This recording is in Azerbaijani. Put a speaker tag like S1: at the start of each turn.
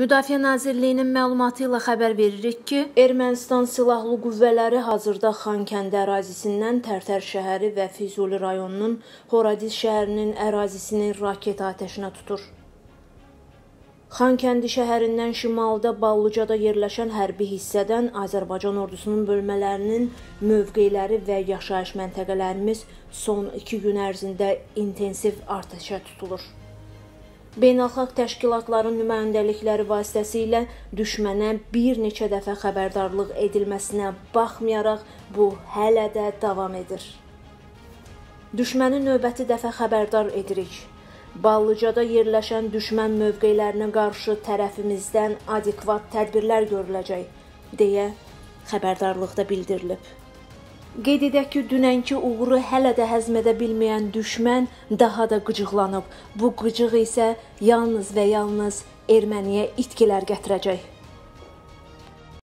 S1: Müdafiə Nazirliyinin məlumatı ilə xəbər veririk ki, Ermənistan silahlı qüvvələri hazırda Xankəndi ərazisindən Tərtər şəhəri və Füzuli rayonunun Horadiz şəhərinin ərazisini raket atəşinə tutur. Xankəndi şəhərindən şimalda Ballıcada yerləşən hərbi hissədən Azərbaycan ordusunun bölmələrinin mövqeləri və yaşayış məntəqələrimiz son 2 gün ərzində intensiv atəşə tutulur. Beynəlxalq təşkilatların nümayəndəlikləri vasitəsilə düşmənə bir neçə dəfə xəbərdarlıq edilməsinə baxmayaraq bu hələ də davam edir. Düşməni növbəti dəfə xəbərdar edirik. Ballıcada yerləşən düşmən mövqelərinə qarşı tərəfimizdən adekvat tədbirlər görüləcək, deyə xəbərdarlıqda bildirilib. Qeyd edək ki, dünənki uğuru hələ də həzm edə bilməyən düşmən daha da qıcıqlanıb. Bu qıcıq isə yalnız və yalnız erməniyə itkilər gətirəcək.